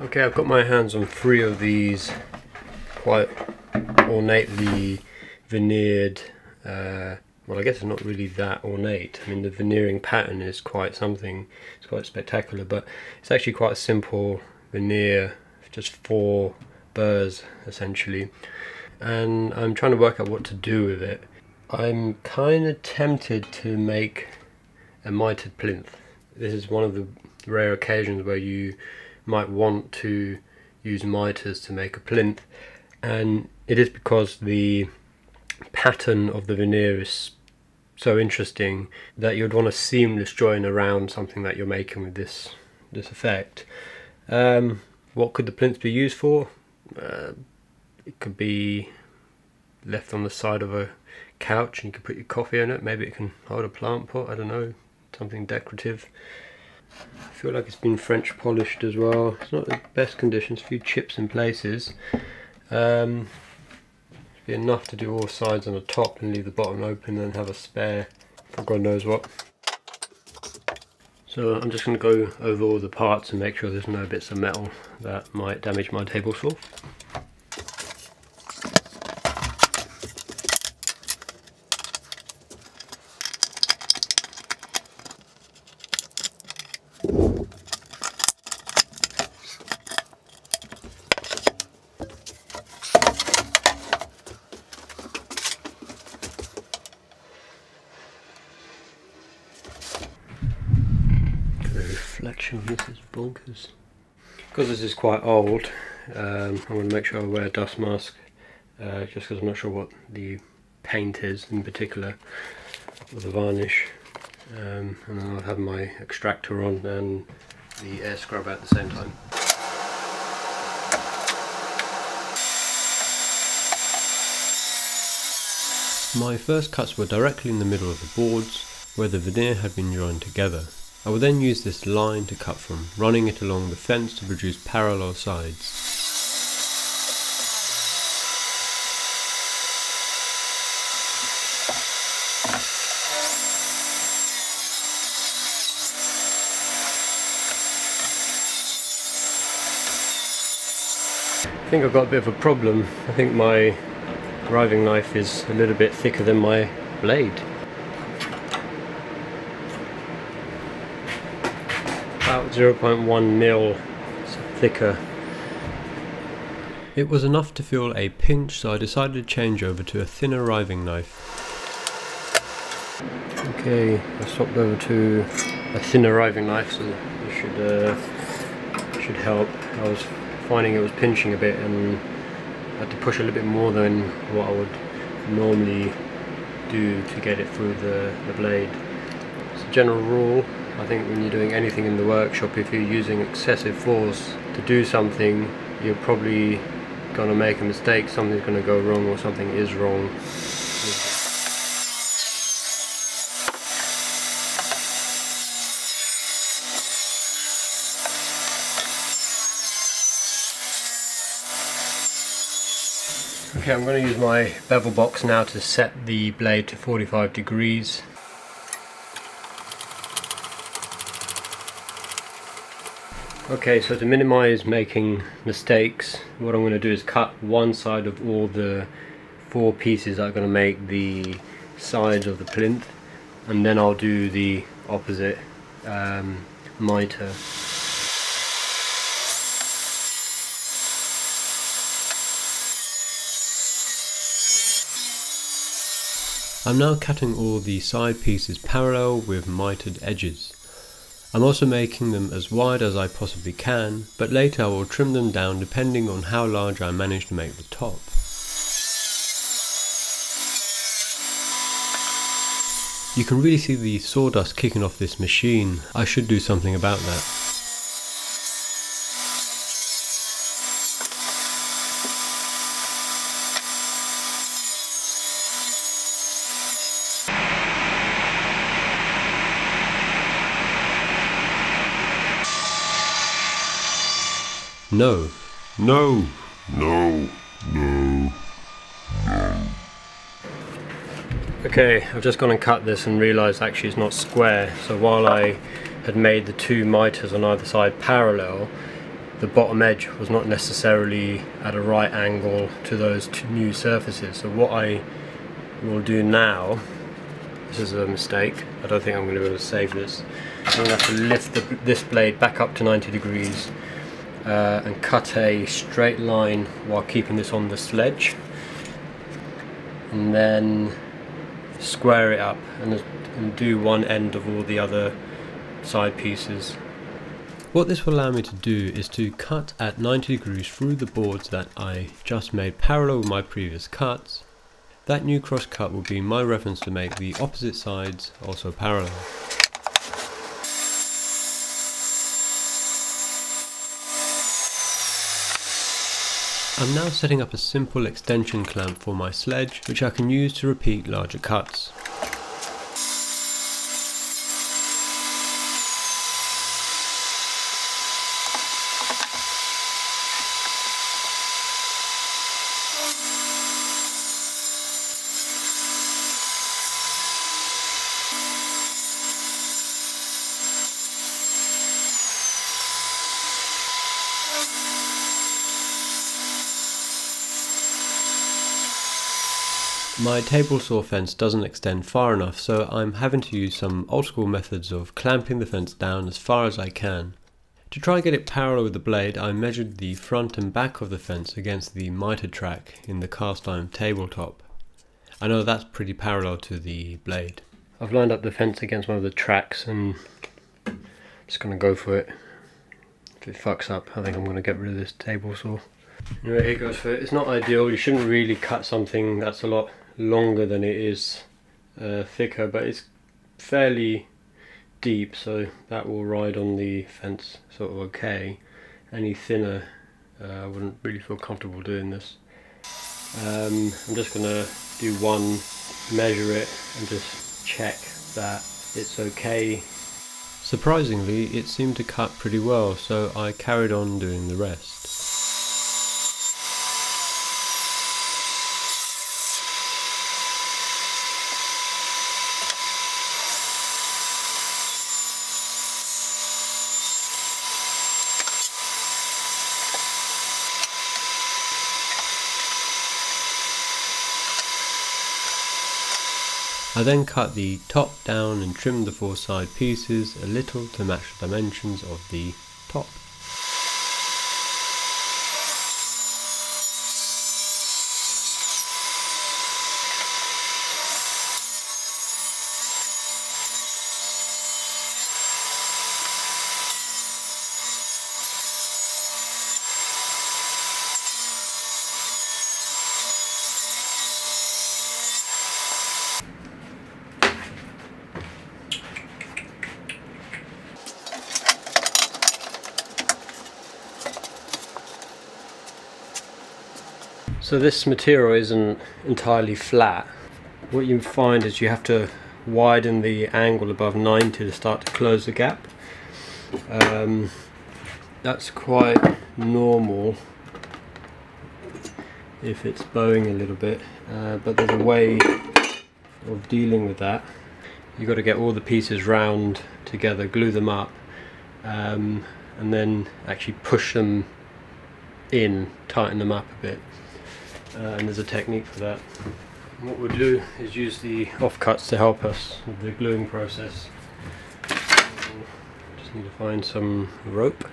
Okay, I've got my hands on three of these quite ornately veneered, uh, well I guess it's not really that ornate. I mean the veneering pattern is quite something, it's quite spectacular, but it's actually quite a simple veneer, just four burrs essentially. And I'm trying to work out what to do with it. I'm kind of tempted to make a mitered plinth. This is one of the rare occasions where you might want to use miters to make a plinth and it is because the pattern of the veneer is so interesting that you'd want a seamless join around something that you're making with this this effect. Um, what could the plinth be used for? Uh, it could be left on the side of a couch and you could put your coffee in it. Maybe it can hold a plant pot, I don't know, something decorative. I feel like it's been French polished as well. It's not the best conditions, a few chips in places. Um, be enough to do all sides on the top and leave the bottom open and have a spare for God knows what. So I'm just going to go over all the parts and make sure there's no bits of metal that might damage my table saw. Reflection this is bonkers. Because this is quite old, um, I'm going to make sure I wear a dust mask, uh, just because I'm not sure what the paint is in particular, or the varnish. Um, and then I'll have my extractor on and the air scrub at the same time. My first cuts were directly in the middle of the boards, where the veneer had been joined together. I will then use this line to cut from, running it along the fence to produce parallel sides. I think I've got a bit of a problem. I think my riving knife is a little bit thicker than my blade. about 0.1 mil thicker. It was enough to feel a pinch so I decided to change over to a thinner riving knife. Okay, I swapped over to a thinner riving knife so this should, uh, should help. I was finding it was pinching a bit and I had to push a little bit more than what I would normally do to get it through the, the blade. It's a general rule I think when you're doing anything in the workshop, if you're using excessive force to do something, you're probably going to make a mistake, something's going to go wrong or something is wrong. Okay, I'm going to use my bevel box now to set the blade to 45 degrees. Okay, so to minimize making mistakes, what I'm going to do is cut one side of all the four pieces that are going to make the sides of the plinth, and then I'll do the opposite um, miter. I'm now cutting all the side pieces parallel with mitered edges. I'm also making them as wide as I possibly can, but later I will trim them down depending on how large I manage to make the top. You can really see the sawdust kicking off this machine. I should do something about that. No. No. No. No. No. Okay, I've just gone and cut this and realised actually it's not square. So while I had made the two miters on either side parallel, the bottom edge was not necessarily at a right angle to those two new surfaces. So what I will do now, this is a mistake, I don't think I'm going to be able to save this. I'm going to have to lift the, this blade back up to 90 degrees uh, and cut a straight line while keeping this on the sledge and then square it up and, and do one end of all the other side pieces what this will allow me to do is to cut at 90 degrees through the boards that I just made parallel with my previous cuts. That new cross cut will be my reference to make the opposite sides also parallel. I'm now setting up a simple extension clamp for my sledge which I can use to repeat larger cuts. My table saw fence doesn't extend far enough so I'm having to use some old school methods of clamping the fence down as far as I can. To try and get it parallel with the blade I measured the front and back of the fence against the mitre track in the cast iron tabletop. I know that's pretty parallel to the blade. I've lined up the fence against one of the tracks and just going to go for it. If it fucks up I think I'm going to get rid of this table saw. Anyway, here goes for it. It's not ideal, you shouldn't really cut something that's a lot longer than it is uh, thicker but it's fairly deep so that will ride on the fence sort of okay. Any thinner uh, I wouldn't really feel comfortable doing this. Um, I'm just gonna do one measure it and just check that it's okay. Surprisingly it seemed to cut pretty well so I carried on doing the rest I then cut the top down and trimmed the four side pieces a little to match the dimensions of the top. So this material isn't entirely flat. What you find is you have to widen the angle above 90 to start to close the gap. Um, that's quite normal if it's bowing a little bit, uh, but there's a way of dealing with that. You've got to get all the pieces round together, glue them up, um, and then actually push them in, tighten them up a bit uh, and there's a technique for that. And what we'll do is use the offcuts to help us with the gluing process. just need to find some rope.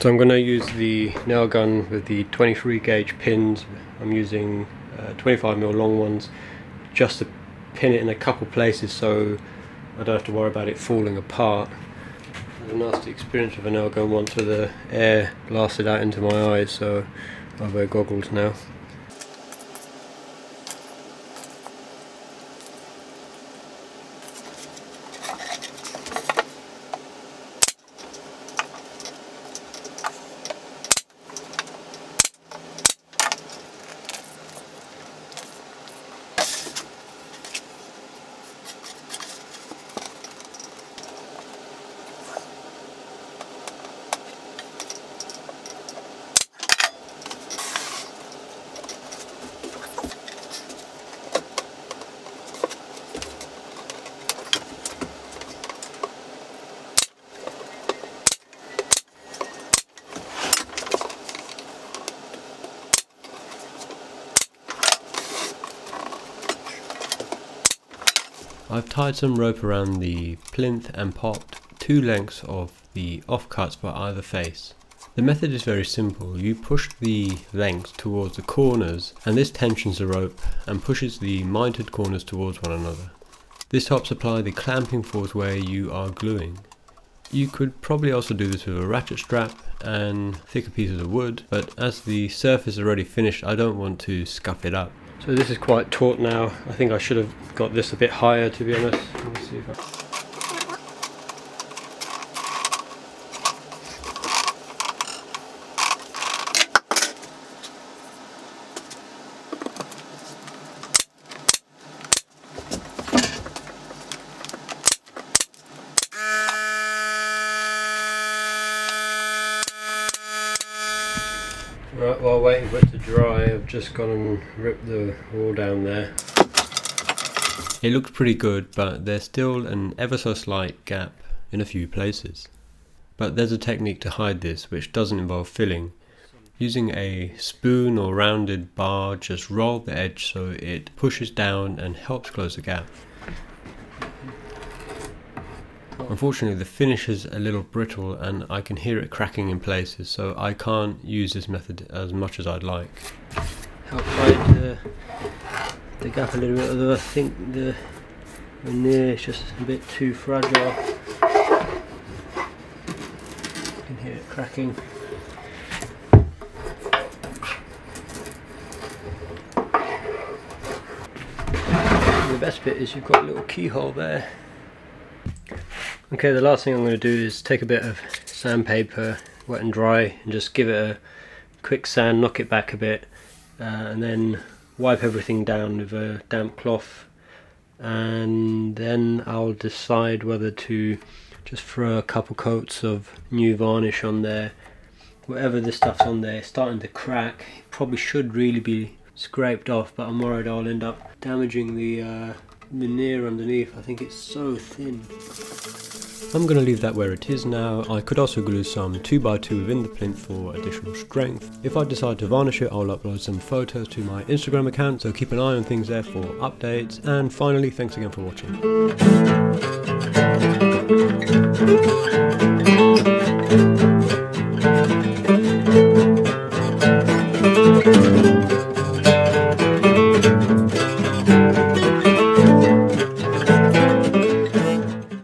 So I'm going to use the nail gun with the 23 gauge pins. I'm using uh, 25mm long ones just to pin it in a couple places so I don't have to worry about it falling apart a nasty experience with an gun once where the air blasted out into my eyes so I wear goggles now. I've tied some rope around the plinth and popped two lengths of the offcuts for either face. The method is very simple. You push the length towards the corners and this tensions the rope and pushes the mitered corners towards one another. This helps apply the clamping force where you are gluing. You could probably also do this with a ratchet strap and thicker pieces of wood, but as the surface is already finished I don't want to scuff it up. So this is quite taut now. I think I should have got this a bit higher to be honest. Right, while waiting for it to dry, I've just gone and ripped the wall down there. It looks pretty good, but there's still an ever so slight gap in a few places. But there's a technique to hide this which doesn't involve filling. Using a spoon or rounded bar, just roll the edge so it pushes down and helps close the gap. Unfortunately the finish is a little brittle and I can hear it cracking in places so I can't use this method as much as I'd like. Help hide the, the gap a little bit although I think the veneer is just a bit too fragile. I can hear it cracking. the best bit is you've got a little keyhole there Okay, the last thing I'm going to do is take a bit of sandpaper, wet and dry, and just give it a quick sand, knock it back a bit, uh, and then wipe everything down with a damp cloth. And then I'll decide whether to just throw a couple coats of new varnish on there. Whatever the stuff's on there, starting to crack. It probably should really be scraped off, but I'm worried I'll end up damaging the uh, veneer underneath. I think it's so thin. I'm going to leave that where it is now. I could also glue some 2x2 within the plinth for additional strength. If I decide to varnish it, I'll upload some photos to my Instagram account, so keep an eye on things there for updates. And finally, thanks again for watching.